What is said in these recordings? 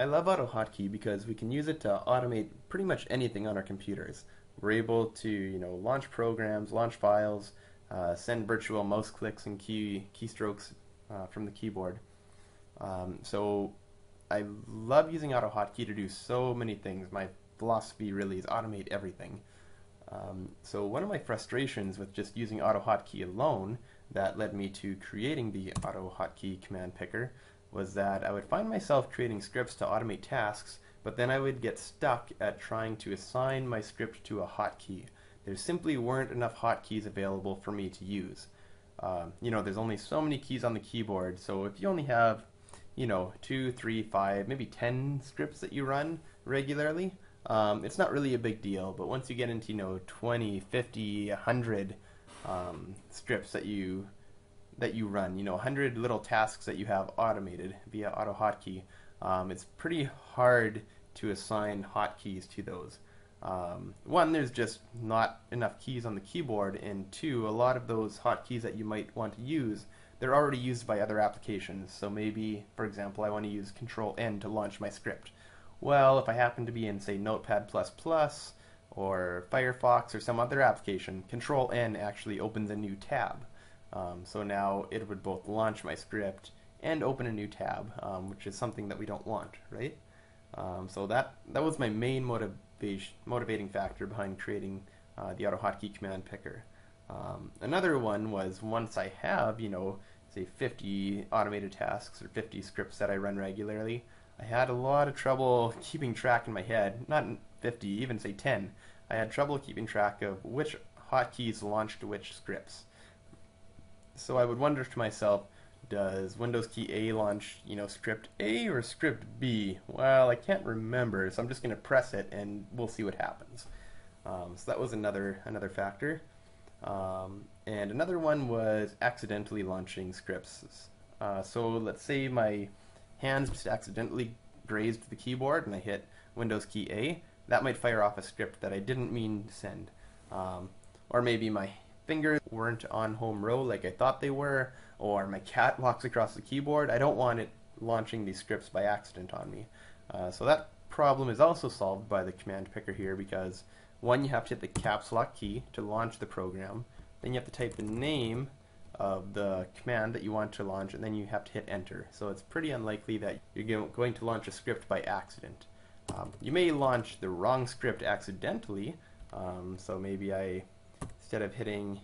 I love AutoHotkey because we can use it to automate pretty much anything on our computers. We're able to, you know, launch programs, launch files, uh, send virtual mouse clicks and key keystrokes uh, from the keyboard. Um, so I love using AutoHotkey to do so many things. My philosophy really is automate everything. Um, so one of my frustrations with just using AutoHotkey alone that led me to creating the AutoHotkey command picker was that I would find myself creating scripts to automate tasks, but then I would get stuck at trying to assign my script to a hotkey. There simply weren't enough hotkeys available for me to use. Uh, you know, there's only so many keys on the keyboard, so if you only have, you know, two, three, five, maybe ten scripts that you run regularly, um, it's not really a big deal. But once you get into, you know, 20, 50, 100 um, scripts that you that you run, you know, 100 little tasks that you have automated via AutoHotkey, um, it's pretty hard to assign hotkeys to those. Um, one, there's just not enough keys on the keyboard, and two, a lot of those hotkeys that you might want to use, they're already used by other applications. So maybe, for example, I want to use Control N to launch my script. Well, if I happen to be in, say, Notepad++ or Firefox or some other application, Control N actually opens a new tab. Um, so now it would both launch my script and open a new tab, um, which is something that we don't want, right? Um, so that that was my main motivation, motivating factor behind creating uh, the AutoHotkey command picker. Um, another one was once I have, you know, say 50 automated tasks or 50 scripts that I run regularly, I had a lot of trouble keeping track in my head. Not 50, even say 10. I had trouble keeping track of which hotkeys launched which scripts. So I would wonder to myself, does Windows key A launch, you know, script A or script B? Well, I can't remember, so I'm just going to press it and we'll see what happens. Um, so that was another another factor. Um, and another one was accidentally launching scripts. Uh, so let's say my hands just accidentally grazed the keyboard and I hit Windows key A. That might fire off a script that I didn't mean to send. Um, or maybe my fingers weren't on home row like I thought they were, or my cat walks across the keyboard. I don't want it launching these scripts by accident on me. Uh, so that problem is also solved by the command picker here because one, you have to hit the caps lock key to launch the program. Then you have to type the name of the command that you want to launch, and then you have to hit enter. So it's pretty unlikely that you're going to launch a script by accident. Um, you may launch the wrong script accidentally, um, so maybe I instead of hitting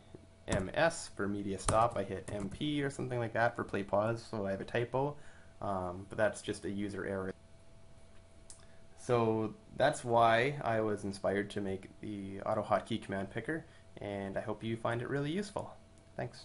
MS for media stop, I hit MP or something like that for play pause, so I have a typo, um, but that's just a user error. So that's why I was inspired to make the AutoHotkey command picker, and I hope you find it really useful. Thanks.